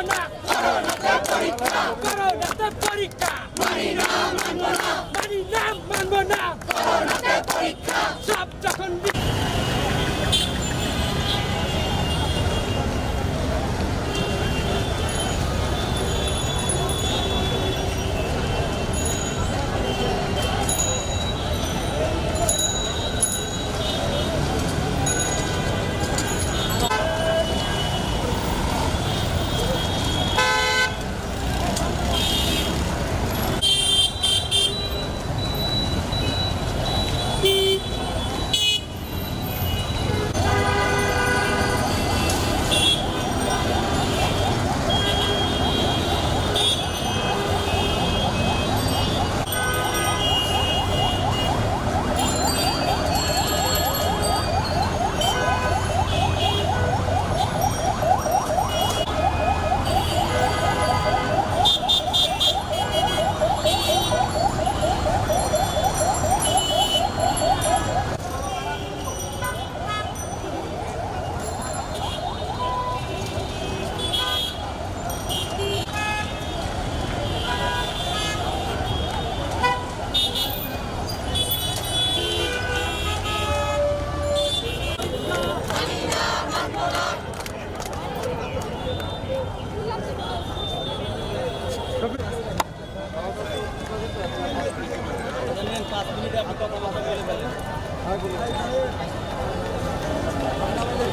corona corona పరీక్ష corona పరీక్ష మరినా మన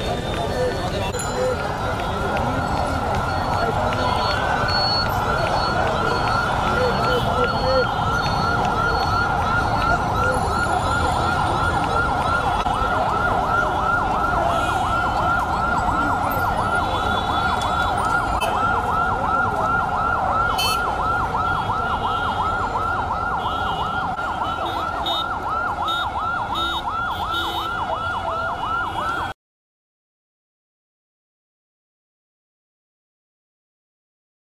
है